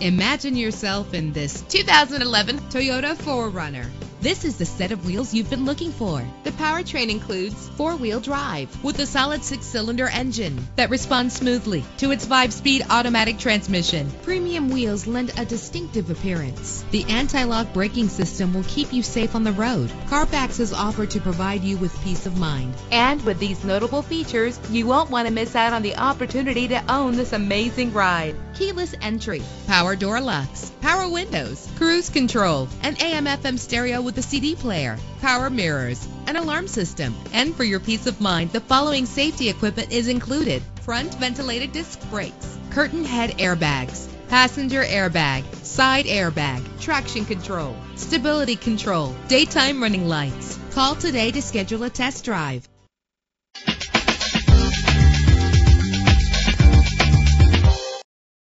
Imagine yourself in this 2011 Toyota 4Runner. This is the set of wheels you've been looking for. The powertrain includes four-wheel drive with a solid six-cylinder engine that responds smoothly to its five-speed automatic transmission. Premium wheels lend a distinctive appearance. The anti-lock braking system will keep you safe on the road. Carfax is offered to provide you with peace of mind. And with these notable features, you won't want to miss out on the opportunity to own this amazing ride. Keyless entry, power door locks, power windows, cruise control, and AM FM stereo with a CD player, power mirrors, an alarm system. And for your peace of mind, the following safety equipment is included. Front ventilated disc brakes, curtain head airbags, passenger airbag, side airbag, traction control, stability control, daytime running lights. Call today to schedule a test drive.